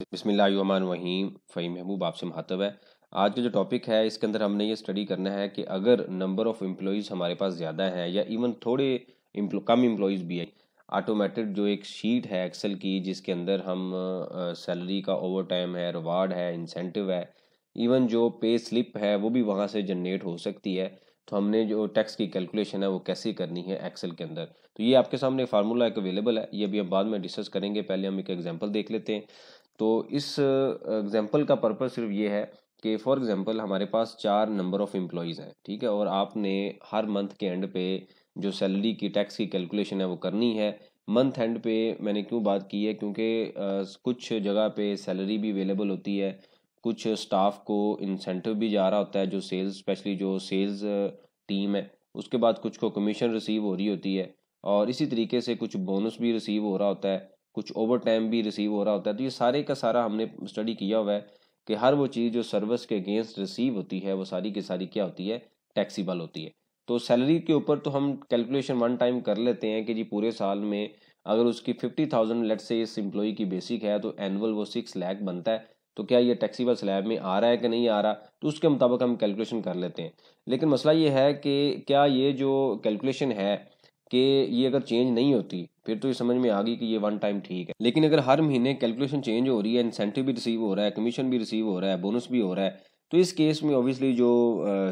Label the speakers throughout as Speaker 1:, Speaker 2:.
Speaker 1: वहीम फ़हीम महबूब आपसे महत्व है। आज का जो टॉपिक है, इसके अंदर हमने ये स्टडी करना है कि अगर नंबर ऑफ़ एम्प्लॉयज़ हमारे पास ज़्यादा हैं या इवन थोड़े कम एम्प्लॉयज़ भी है ऑटोमेटेड जो एक शीट है एक्सेल की, जिसके अंदर हम सैलरी का ओवर टाइम है रिवार्ड है इंसेंटिव है इवन जो पे स्लिप है, वो भी वहाँ से जनरेट हो सकती है। तो हमने जो टैक्स की कैलकुलेशन है, वो कैसे करनी है एक्सेल के अंदर? तो ये आपके सामने फार्मूला एक अवेलेबल है। ये भी हम बाद में डिस्कस करेंगे। पहले हम एक एग्जांपल देख लेते हैं। तो इस एग्ज़ाम्पल का पर्पज़ सिर्फ़ ये है कि फॉर एग्ज़ाम्पल हमारे पास चार नंबर ऑफ़ एम्प्लॉयज़ हैं, ठीक है? और आपने हर मंथ के एंड पे जो सैलरी की टैक्स की कैलकुलेशन है वो करनी है। मंथ एंड पे मैंने क्यों बात की है? क्योंकि कुछ जगह पे सैलरी भी अवेलेबल होती है। कुछ स्टाफ को इंसेंटिव भी जा रहा होता है जो सेल्स स्पेशली जो सेल्स टीम है। उसके बाद कुछ को कमीशन रिसीव हो रही होती है और इसी तरीके से कुछ बोनस भी रिसीव हो रहा होता है। कुछ ओवर टाइम भी रिसीव हो रहा होता है तो ये सारे का सारा हमने स्टडी किया हुआ है कि हर वो चीज़ जो सर्विस के अगेंस्ट रिसीव होती है, वो सारी की सारी क्या होती है? टैक्सीबल होती है। तो सैलरी के ऊपर तो हम कैलकुलेशन वन टाइम कर लेते हैं कि जी पूरे साल में अगर उसकी फिफ्टी थाउज़ेंड लेट से इस एम्प्लॉई की बेसिक है तो एनुअल वो सिक्स लैख बनता है। तो क्या ये टैक्सीबल स्लैब में आ रहा है कि नहीं आ रहा? तो उसके मुताबिक हम कैलकुलेशन कर लेते हैं। लेकिन मसला ये है कि क्या ये जो कैलकुलेशन है कि ये अगर चेंज नहीं होती, फिर तो ये समझ में आ गई कि ये वन टाइम ठीक है। लेकिन अगर हर महीने कैलकुलेशन चेंज हो रही है इंसेंटिव भी रिसीव हो रहा है कमीशन भी रिसीव हो रहा है बोनस भी हो रहा है तो इस केस में ऑब्वियसली जो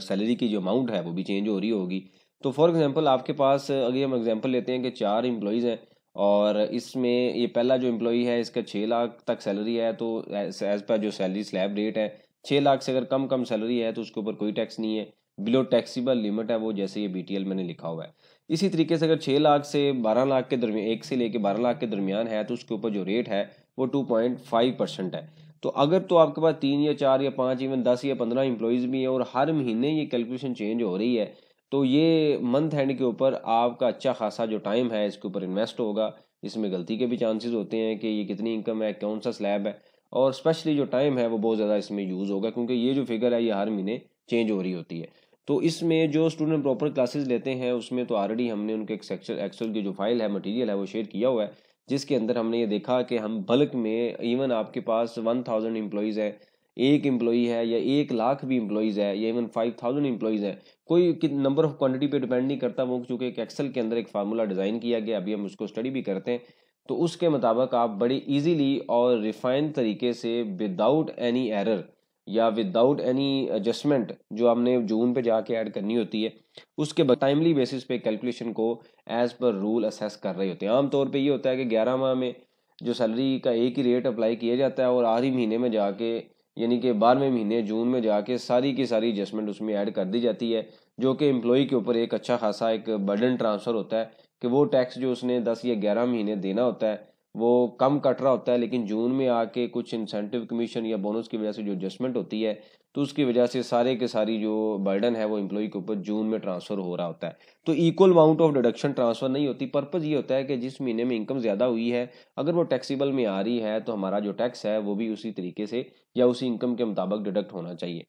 Speaker 1: सैलरी की जो अमाउंट है, वो भी चेंज हो रही होगी। तो फॉर एग्जांपल आपके पास अगर हम एग्जांपल लेते हैं कि चार एम्प्लॉयज़ हैं और इसमें ये पहला जो एम्प्लॉई है, इसका छः लाख तक सैलरी है तो एज पर जो सैलरी स्लैब रेट है छः लाख से अगर कम कम सैलरी है तो उसके ऊपर कोई टैक्स नहीं है। बिलो टैक्सीबल लिमिट है, वो जैसे ये बीटीएल मैंने लिखा हुआ है। इसी तरीके से अगर छः लाख से बारह लाख के दरमियान, एक से लेके बारह लाख के दरमियान है तो उसके ऊपर जो रेट है, वो टू पॉइंट फाइव परसेंट है। तो अगर तो आपके पास तीन या चार या पाँच इवन दस या पंद्रह एम्प्लॉयज़ भी हैं और हर महीने ये कैलकुलेशन चेंज हो रही है तो ये मंथ एंड के ऊपर आपका अच्छा खासा जो टाइम है, इसके ऊपर इन्वेस्ट होगा। इसमें गलती के भी चांसेस होते हैं कि ये कितनी इनकम है, कौन सा स्लैब है, और स्पेशली जो टाइम है, वो बहुत ज़्यादा इसमें यूज़ होगा, क्योंकि ये जो फिगर है, ये हर महीने चेंज हो रही होती है। तो इसमें जो स्टूडेंट प्रॉपर क्लासेस लेते हैं, उसमें तो ऑलरेडी हमने उनके एक्सेल एक्सेल की जो फ़ाइल है मटेरियल है, वो शेयर किया हुआ है, जिसके अंदर हमने ये देखा कि हम बल्क में इवन आपके पास वन थाउज़ेंड एम्प्लॉयज़ है, एक एम्प्लॉई है या एक लाख भी एम्प्लॉयज़ है, या इवन फाइव थाउज़ेंड एम्प्लॉयज़ है, कोई नंबर ऑफ़ क्वांटिटी पे डिपेंड नहीं करता वो चूँकि एक एक्सेल के अंदर एक फार्मूला डिज़ाइन किया गया, अभी हम उसको स्टडी भी करते हैं तो उसके मुताबिक आप बड़ी इजीली और रिफाइंड तरीके से विदाउट एनी एरर या विदाउट एनी एडजस्टमेंट जो आपने जून पे जाके ऐड करनी होती है, उसके टाइमली बेसिस पे कैलकुलेशन को एज पर रूल असेस कर रहे होते हैं। आमतौर पे ये होता है कि ग्यारह माह में जो सैलरी का एक ही रेट अप्लाई किया जाता है और आखिरी महीने में जाके, यानी कि बारहवें महीने, जून में जाके सारी की सारी एडजस्टमेंट उसमें ऐड कर दी जाती है, जो कि एम्प्लॉय के ऊपर एक अच्छा खासा एक बर्डन ट्रांसफ़र होता है कि वो टैक्स जो उसने दस या ग्यारह महीने देना होता है वो कम कट रहा होता है, लेकिन जून में आके कुछ इंसेंटिव कमीशन या बोनस की वजह से जो एडजस्टमेंट होती है तो उसकी वजह से सारे के सारी जो बर्डन है वो एम्प्लॉय के ऊपर जून में ट्रांसफ़र हो रहा होता है। तो equal amount of deduction transfer नहीं होती। पर्पज़ ये होता है कि जिस महीने में इनकम ज़्यादा हुई है, अगर वो टैक्सीबल में आ रही है तो हमारा जो टैक्स है, वो भी उसी तरीके से या उसी इनकम के मुताबिक डिडक्ट होना चाहिए।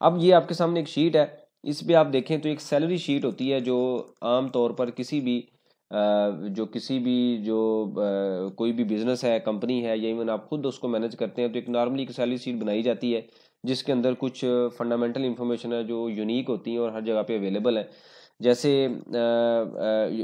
Speaker 1: अब ये आपके सामने एक शीट है। इस पर आप देखें तो एक सैलरी शीट होती है जो आम तौर पर किसी भी जो किसी भी जो कोई भी बिज़नेस है कंपनी है या इवन आप खुद उसको मैनेज करते हैं तो एक नॉर्मली एक सैलरी शीट बनाई जाती है जिसके अंदर कुछ फंडामेंटल इंफॉर्मेशन है जो यूनिक होती हैं और हर जगह पे अवेलेबल है। जैसे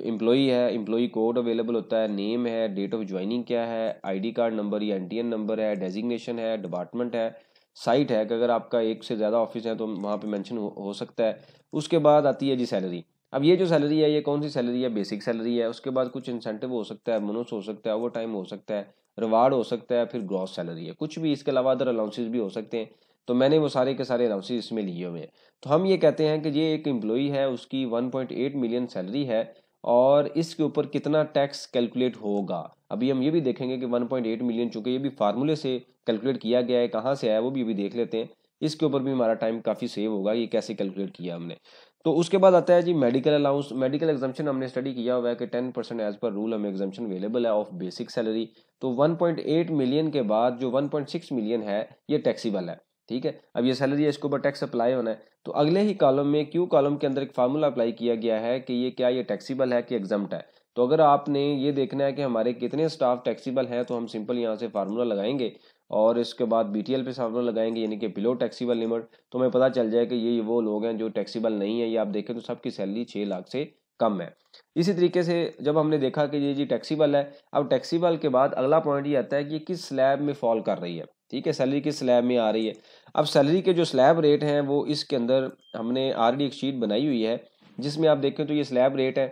Speaker 1: एम्प्लॉई है एम्प्लॉई कोड अवेलेबल होता है नेम है डेट ऑफ़ ज्वाइनिंग क्या है आईडी कार्ड नंबर या एन नंबर है डेजिग्नेशन है डिपार्टमेंट है साइट है कि अगर आपका एक से ज़्यादा ऑफ़िस है तो वहाँ पे मेंशन हो, हो सकता है। उसके बाद आती है जी सैलरी अब ये जो सैलरी है, ये कौन सी सैलरी है? बेसिक सैलरी है। उसके बाद कुछ इंसेंटिव हो सकता है बोनस हो सकता है ओवर टाइम हो सकता है रिवार्ड हो सकता है, फिर ग्रॉस सैलरी है। कुछ भी इसके अलावा अदर अलाउंसेज भी हो सकते हैं। तो मैंने वो सारे के सारे अलाउंसेज इसमें लिए हुए हैं। तो हम ये कहते हैं कि ये एक एम्प्लॉई है, उसकी 1.8 मिलियन सैलरी है और इसके ऊपर कितना टैक्स कैलकुलेट होगा? अभी हम ये भी देखेंगे कि 1.8 मिलियन चूँकि ये भी फार्मूले से कैलकुलेट किया गया है, कहाँ से आया वो भी अभी देख लेते हैं। इसके ऊपर भी हमारा टाइम काफ़ी सेव होगा, ये कैसे कैलकुलेट किया हमने। तो उसके बाद आता है जी मेडिकल अलाउंस मेडिकल एग्जामेशन हमने स्टडी किया हुआ है कि ten percent as per rule हमें एग्जामेशन अवेलेबल है ऑफ़ बेसिक सैलरी तो 1.8 मिलियन के बाद जो 1.6 मिलियन है, ये टैक्सीबल है, ठीक है? अब ये सैलरी है, इसके ऊपर टैक्स अप्लाई होना है। तो अगले ही कॉलम में क्यू कॉलम के अंदर एक फार्मूला अप्लाई किया गया है कि ये क्या ये टैक्सीबल है कि एग्जाम्ट है? तो अगर आपने ये देखना है कि हमारे कितने स्टाफ टैक्सीबल हैं तो हम सिंपल यहाँ से फार्मूला लगाएँगे। और इसके बाद बी टी एल पे फार्मूला लगाएँगे, यानी कि बिलो टैक्सीबल लिमिट तो हमें पता चल जाए कि ये वो लोग हैं जो टैक्सीबल नहीं है, ये आप देखें तो सबकी सैलरी छः लाख से कम है। इसी तरीके से जब हमने देखा कि ये जी टैक्सीबल है, अब टैक्सीबल के बाद अगला पॉइंट ये आता है कि ये किस स्लैब में फॉल कर रही है। ठीक है सैलरी किस स्लैब में आ रही है। अब सैलरी के जो स्लैब रेट हैं, वो इसके अंदर हमने आर एक शीट बनाई हुई है, जिसमें आप देखें तो ये स्लैब रेट है।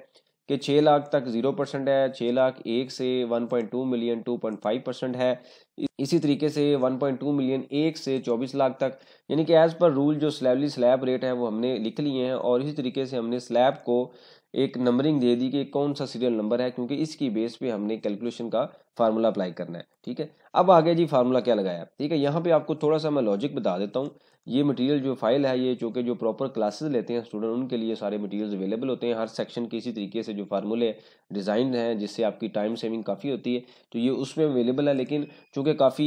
Speaker 1: कि छः लाख तक ज़ीरो परसेंट है छः लाख एक से one point two million, two point five percent है। इसी तरीके से वन पॉइंट टू मिलियन एक से चौबीस लाख तक, यानी कि एज़ पर रूल जो स्लैबली स्लैब रेट है वो हमने लिख लिए हैं और इसी तरीके से हमने स्लैब को एक नंबरिंग दे दी कि कौन सा सीरियल नंबर है, क्योंकि इसकी बेस पे हमने कैलकुलेशन का फार्मूला अप्लाई करना है, ठीक है? अब आगे जी फार्मूला क्या लगाया? ठीक है, यहाँ पे आपको थोड़ा सा मैं लॉजिक बता देता हूँ। ये मटेरियल जो फ़ाइल है, ये चूँकि जो प्रॉपर क्लासेस लेते हैं स्टूडेंट उनके लिए सारे मटेरियल्स अवेलेबल होते हैं। हर सेक्शन के इसी तरीके से जो फार्मूले डिज़ाइन हैं, जिससे आपकी टाइम सेविंग काफ़ी होती है तो ये उसमें अवेलेबल है। लेकिन चूँकि काफ़ी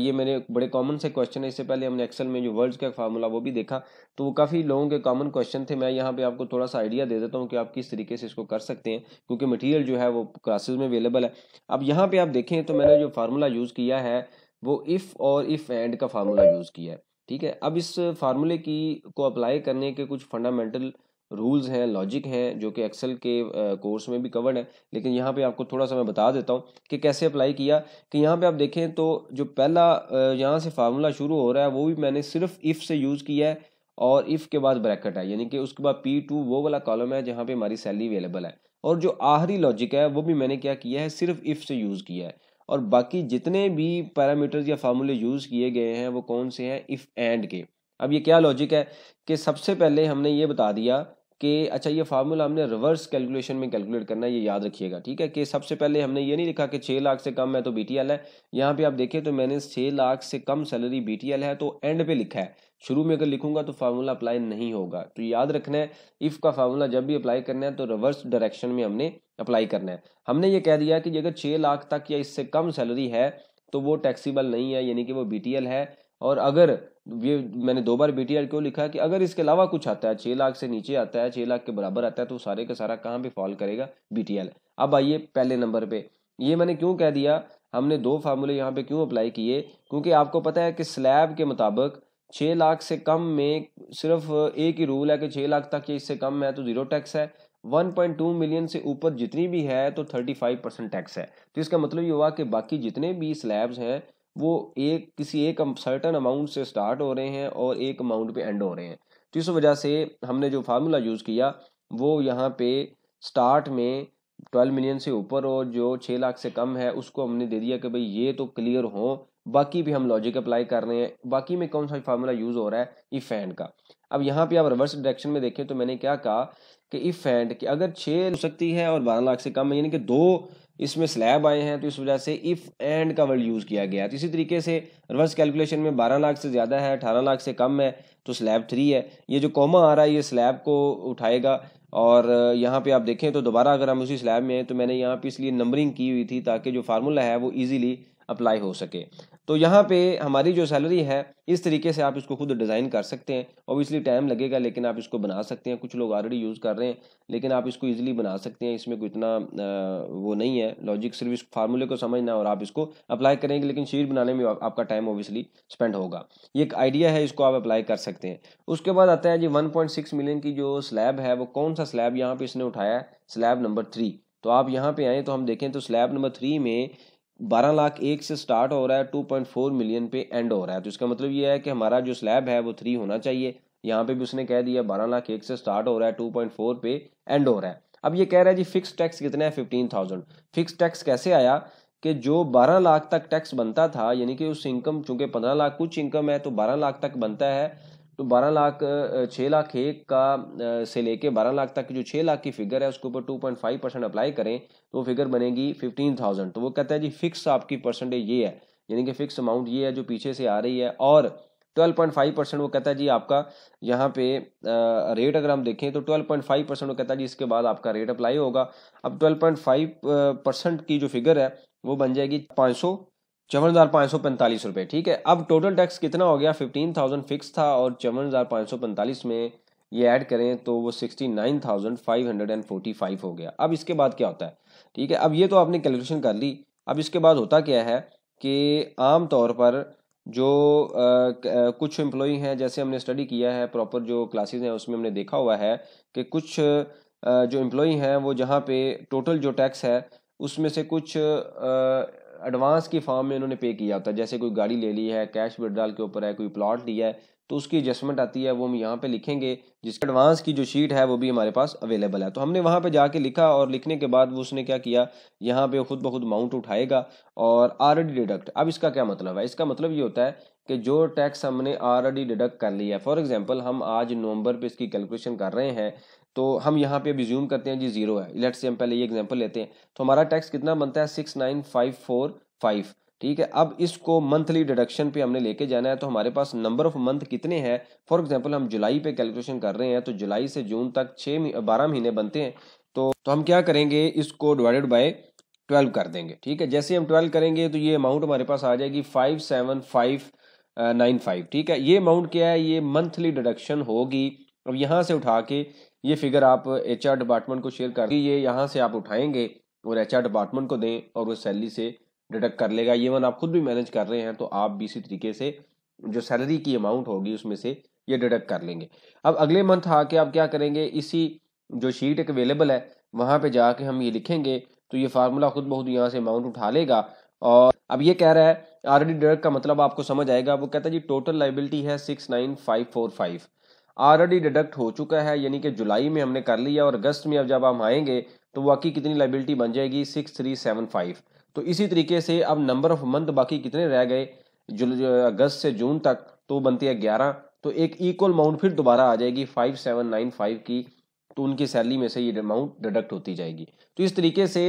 Speaker 1: ये मेरे बड़े कॉमन से क्वेश्चन है, इससे पहले हमने एक्सेल में जो वर्ड्स का फार्मूला वो भी देखा तो वो काफ़ी लोगों के कॉमन क्वेश्चन थे। मैं यहाँ पे आपको थोड़ा सा आइडिया दे देता हूँ कि आप किस तरीके से इसको कर सकते हैं, क्योंकि मटीरियल जो है वो क्लासेज में अवेलेबल है। अब यहाँ पर आप देखें तो मैंने जो फार्मूला यूज़ किया है, वो इफ़ और इफ़ एंड का फार्मूला यूज़ किया है। ठीक है? अब इस फार्मूले की, को अप्लाई करने के कुछ फंडामेंटल रूल्स हैं लॉजिक हैं, जो कि एक्सेल के कोर्स में भी कवर्ड है। लेकिन यहाँ पे आपको थोड़ा सा मैं बता देता हूँ कि कैसे अप्लाई किया। कि यहाँ पे आप देखें तो जो पहला यहाँ से फार्मूला शुरू हो रहा है, वो भी मैंने सिर्फ़ इफ़ से यूज़ किया है और इफ़ के बाद ब्रैकेट है। यानी कि उसके बाद पी टू वो वाला कॉलम है जहाँ पे हमारी सैलरी अवेलेबल है। और जो आखिरी लॉजिक है, वो भी मैंने क्या किया है? सिर्फ़ इफ़ से यूज़ किया है। और बाकी जितने भी पैरामीटर्स या फार्मूले यूज़ किए गए हैं, वो कौन से हैं? इफ़ एंड के। अब ये क्या लॉजिक है कि सबसे पहले हमने ये बता दिया कि अच्छा ये फार्मूला हमने रिवर्स कैलकुलेशन में कैलकुलेट करना है, ये याद रखिएगा, ठीक है? कि सबसे पहले हमने ये नहीं लिखा कि छः लाख से कम है तो बीटीएल है। यहाँ पे आप देखें तो मैंने छः लाख से कम सैलरी बीटीएल है तो एंड पे लिखा है। शुरू में अगर लिखूँगा तो फार्मूला अप्लाई नहीं होगा। तो याद रखना है इफ़ का फार्मूला जब भी अप्लाई करना है तो रिवर्स डायरेक्शन में हमने अप्लाई करना है। हमने ये कह दिया कि अगर छः लाख तक या इससे कम सैलरी है तो वो टैक्सीबल नहीं है, यानी कि वो बीटीएल है। और अगर ये मैंने दो बार बीटीएल क्यों लिखा कि अगर इसके अलावा कुछ आता है छः लाख से नीचे आता है छः लाख के बराबर आता है तो सारे का सारा कहाँ पे फॉल करेगा बीटीएल अब आइए पहले नंबर पे। ये मैंने क्यों कह दिया? हमने दो फार्मूले यहाँ पे क्यों अप्लाई किए? क्योंकि आपको पता है कि स्लैब के मुताबिक छः लाख से कम में सिर्फ़ एक ही रूल है कि छः लाख तक इससे कम है तो ज़ीरो टैक्स है। 1.2 मिलियन से ऊपर जितनी भी है तो 35 परसेंट टैक्स है। तो इसका मतलब ये हुआ कि बाकी जितने भी स्लैब्स हैं वो एक, किसी एक सर्टन अमाउंट से स्टार्ट हो रहे हैं और एक अमाउंट पे एंड हो रहे हैं। तो इस वजह से हमने जो फार्मूला यूज़ किया, वो यहाँ पे स्टार्ट में 12 मिलियन से ऊपर और जो 6 लाख से कम है, उसको हमने दे दिया कि भाई ये तो क्लियर हो, बाकी भी हम लॉजिक अप्लाई कर रहे हैं। बाकी में कौन सा फार्मूला यूज़ हो रहा है? इफ़ एंड का। अब यहाँ पे आप रिवर्स डायरेक्शन में देखें तो मैंने क्या कहा कि इफ़ एंड कि अगर छः हो सकती है और बारह लाख से कम है, यानी कि दो इसमें स्लैब आए हैं तो इस वजह से इफ़ एंड का वर्ड यूज़ किया गया। तो इसी तरीके से रिवर्स कैलकुलेशन में बारह लाख से ज़्यादा है, अठारह लाख से कम है तो स्लैब थ्री है। ये जो कॉमा आ रहा है, ये स्लैब को उठाएगा और यहाँ पे आप देखें तो दोबारा अगर हम उसी स्लैब में हैं तो मैंने यहाँ पे इसलिए नंबरिंग की हुई थी ताकि जो फार्मूला है वो ईजिली अप्लाई हो सके। तो यहाँ पे हमारी जो सैलरी है, इस तरीके से आप इसको खुद डिज़ाइन कर सकते हैं। ऑब्वियसली टाइम लगेगा, लेकिन आप इसको बना सकते हैं। कुछ लोग ऑलरेडी यूज़ कर रहे हैं, लेकिन आप इसको इजीली बना सकते हैं। इसमें कोई इतना वो नहीं है। लॉजिक सिर्फ़ इस फार्मूले को समझना और आप इसको अप्लाई करेंगे, लेकिन शीट बनाने में आपका टाइम ऑब्वियसली स्पेंड होगा। ये एक आइडिया है, इसको आप अप्लाई कर सकते हैं। उसके बाद आता है जी वन मिलियन की जो स्लैब है, वो कौन सा स्लैब यहाँ पे इसने उठाया है? स्लैब नंबर थ्री तो आप यहाँ पे आए तो हम देखें तो स्लैब नंबर थ्री में बारह लाख एक से स्टार्ट हो रहा है टू पॉइंट फोर मिलियन पे एंड हो रहा है। तो इसका मतलब ये है कि हमारा जो स्लैब है, वो थ्री होना चाहिए। यहाँ पे भी उसने कह दिया, बारह लाख एक से स्टार्ट हो रहा है टू पॉइंट फोर पे एंड हो रहा है। अब ये कह रहा है जी फिक्स टैक्स कितना है? फिफ्टीन थाउज़ेंड फिक्स टैक्स कैसे आया कि जो बारह लाख तक टैक्स बनता था, यानी कि उस इनकम चूँकि पंद्रह लाख कुछ इनकम है तो बारह लाख तक बनता है तो बारह लाख छः लाख एक का से लेके बारह लाख तक की जो छः लाख की फिगर है, उसके ऊपर two point five percent apply करें तो वो फिगर बनेगी फिफ्टीन थाउज़ेंड तो वो कहता है, जी फिक्स आपकी परसेंटेज ये है, यानी कि फिक्स अमाउंट ये है जो पीछे से आ रही है। और ट्वेल्व पॉइंट फाइव परसेंट वो कहता है, जी, आपका यहाँ पे रेट अगर हम देखें तो ट्वेल्व पॉइंट फाइव परसेंट वो कहता है, जी, इसके बाद आपका रेट अप्लाई होगा। अब ट्वेल्व पॉइंट फाइव परसेंट की जो फिगर है, वो बन जाएगी पाँच सौ चौवन हज़ार पाँच सौ पैंतालीस रुपये ठीक है अब टोटल टैक्स कितना हो गया? फिफ्टीन थाउज़ेंड फिक्स था और चौवन हज़ार पाँच सौ पैंतालीस में ये ऐड करें तो वो sixty nine thousand five hundred and forty five हो गया। अब इसके बाद क्या होता है? ठीक है अब ये तो आपने कैलकुलेशन कर ली। अब इसके बाद होता क्या है कि आम तौर पर जो आ, कुछ एम्प्लॉई हैं जैसे हमने स्टडी किया है प्रॉपर जो क्लासेज हैं उसमें हमने देखा हुआ है कि कुछ आ, जो एम्प्लॉई हैं वो जहाँ पे टोटल जो टैक्स है उसमें से कुछ एडवांस की फॉर्म में उन्होंने पे किया होता है। जैसे कोई गाड़ी ले ली है, कैश विड्रॉल के ऊपर है, कोई प्लॉट लिया है तो उसकी एडजस्टमेंट आती है, वो हम यहाँ पे लिखेंगे, जिसके एडवांस की जो शीट है, वो भी हमारे पास अवेलेबल है। तो हमने वहाँ पे जाके लिखा और लिखने के बाद वो उसने क्या किया, यहाँ पे खुद ब खुद अमाउंट उठाएगा और आर डिडक्ट अब इसका क्या मतलब है? इसका मतलब ये होता है कि जो टैक्स हमने ऑलरेडी डिडक्ट कर लिया है फॉर एग्ज़ाम्पल हम आज नवंबर पे इसकी कैलकुलेशन कर रहे हैं तो हम यहाँ पे अभी करते हैं जी ज़ीरो है। लेट से हम पहले ये एग्जांपल लेते हैं। तो हमारा टैक्स कितना बनता है? Six nine five four five ठीक है? अब इसको मंथली डिडक्शन पे हमने लेके जाना है। तो हमारे पास नंबर ऑफ़ मंथ कितने हैं? फॉर एग्जांपल हम जुलाई पे कैलकुलेशन कर रहे हैं। तो जुलाई से जून तक छः बारह महीने बनते हैं। तो तो हम क्या करेंगे? इसको डिवाइडेड बाय ट्वेल्व कर देंगे। ठीक है? जैसे हम ट्वेल्व करेंगे तो ये अमाउंट हमारे पास आ जाएगी five seven five nine five ठीक है? ये अमाउंट क्या है? ये मंथली डिडक्शन होगी। अब यहाँ से उठा के ये फिगर आप एचआर डिपार्टमेंट को शेयर कर ये यहाँ से आप उठाएँगे और एचआर डिपार्टमेंट को दें और वो सैलरी से डिडक्ट कर लेगा। ये वन आप खुद भी मैनेज कर रहे हैं तो आप भी इसी तरीके से जो सैलरी की अमाउंट होगी उसमें से ये डिडक्ट कर लेंगे। अब अगले मंथ आके आप क्या करेंगे? इसी जो शीट एक अवेलेबल है, वहाँ पे जाके हम ये लिखेंगे तो ये फार्मूला खुद बहुत यहाँ से अमाउंट उठा लेगा। और अब ये कह रहा है ऑलरेडी डिडक्ट का मतलब आपको समझ आएगा। वो कहता है जी टोटल लाइबिलिटी है six nine five four five already deduct हो चुका है, यानी कि जुलाई में हमने कर लिया और अगस्त में अब जब हम आएँगे तो वाकई कितनी लाइबिलिटी बन जाएगी? सिक्स थ्री सेवन फाइव तो इसी तरीके से अब नंबर ऑफ़ मंथ बाकी कितने रह गए? अगस्त से जून तक तो बनती है ग्यारह। तो एक इक्वल अमाउंट फिर दोबारा आ जाएगी फाइव सेवन नाइन फाइव की। तो उनकी सैलरी में से ये अमाउंट डिडक्ट होती जाएगी। तो इस तरीके से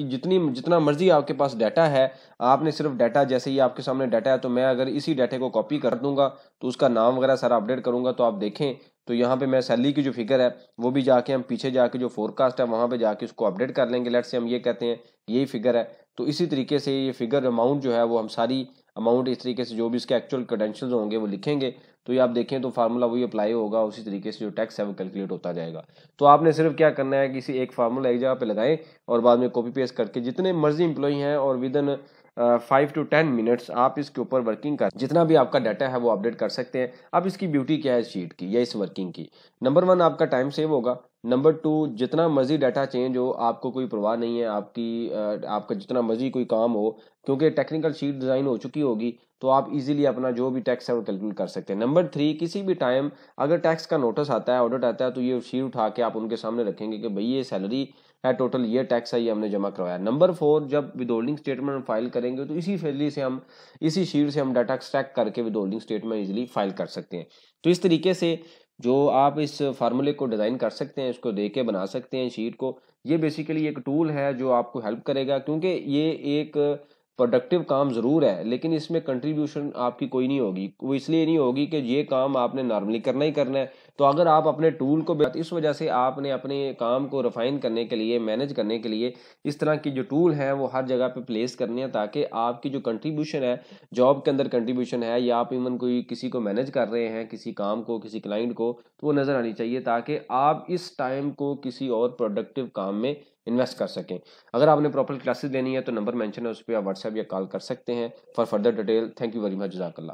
Speaker 1: जितनी, जितना मर्ज़ी आपके पास डाटा है, आपने सिर्फ़ डाटा जैसे ही आपके सामने डाटा है तो मैं अगर इसी डाटे को कॉपी कर दूँगा तो उसका नाम वगैरह सारा अपडेट करूँगा तो आप देखें तो यहाँ पे मैं सैलरी की जो फिगर है, वो भी जाके हम पीछे जाके जो फोरकास्ट है, वहाँ पे जाके उसको अपडेट कर लेंगे। लेट से हम ये कहते हैं यही फिगर है। तो इसी तरीके से ये फिगर अमाउंट जो है, वो हम सारी अमाउंट इस तरीके से जो भी इसके एक्चुअल क्रेडेंशियल होंगे, वो लिखेंगे। तो ये आप देखें तो फार्मूला वही अप्लाई होगा, उसी तरीके से जो टैक्स है वो कैलकुलेट होता जाएगा। तो आपने सिर्फ़ क्या करना है, किसी एक फार्मूला एक जगह पे लगाएँ और बाद में कॉपी पेस्ट करके जितने मर्ज़ी इंप्लॉई हैं और within five to ten minutes आप इसके ऊपर वर्किंग कर, जितना भी आपका डाटा है वो अपडेट कर सकते हैं। अब इसकी ब्यूटी क्या है इस शीट की या इस वर्किंग की? नंबर वन आपका टाइम सेव होगा। नंबर टू जितना मर्ज़ी डाटा चेंज हो, आपको कोई परवाह नहीं है, आपकी आपका जितना मर्ज़ी कोई काम हो, क्योंकि टेक्निकल शीट डिज़ाइन हो चुकी होगी तो आप इजीली अपना जो भी टैक्स है वो कैलकुलेट कर सकते हैं। नंबर थ्री किसी भी टाइम अगर टैक्स का नोटिस आता है ऑडिट आता है तो ये शीट उठा के आप उनके सामने रखेंगे कि भाई ये सैलरी है टोटल ये टैक्स है, ये हमने जमा करवाया। नंबर फोर जब विदोल्डिंग स्टेटमेंट फ़ाइल करेंगे तो इसी फैली से हम, इसी शीट से हम डाटा एक्सट्रैक्ट करके विदोल्डिंग स्टेटमेंट इजीली फ़ाइल कर सकते हैं। तो इस तरीके से जो आप इस फार्मूले को डिज़ाइन कर सकते हैं, इसको दे के बना सकते हैं शीट को। ये बेसिकली एक टूल है जो आपको हेल्प करेगा, क्योंकि ये एक प्रोडक्टिव काम ज़रूर है, लेकिन इसमें कंट्रीब्यूशन आपकी कोई नहीं होगी। वो इसलिए नहीं होगी कि ये काम आपने नॉर्मली करना ही करना है। तो अगर आप अपने टूल को इस वजह से आपने अपने काम को रिफाइन करने के लिए मैनेज करने के लिए, इस तरह की जो टूल है, वो हर जगह पे प्लेस करनी है ताकि आपकी जो कंट्रीब्यूशन है जॉब के अंदर कंट्रीब्यूशन है, या आप इवन कोई किसी को मैनेज कर रहे हैं, किसी काम को, किसी क्लाइंट को तो वो नज़र आनी चाहिए ताकि आप इस टाइम को किसी और प्रोडक्टिव काम में इन्वेस्ट कर सकें। अगर आपने प्रॉपर क्लासेस लेनी है तो नंबर मेंशन है, उस पर आप व्हाट्सएप या कॉल कर सकते हैं। For further detail thank you very much जजाकल्ला